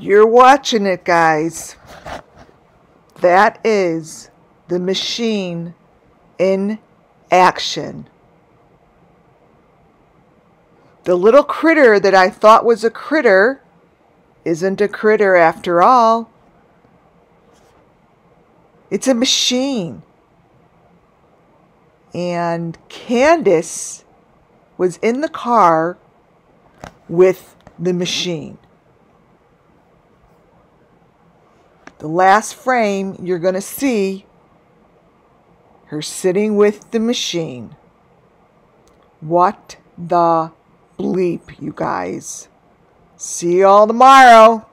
You're watching it, guys. That is the machine in action. The little critter that I thought was a critter isn't a critter after all. It's a machine. And Candus was in the car with the machine. The last frame, you're going to see her sitting with the machine. What the bleep, you guys. See you all tomorrow.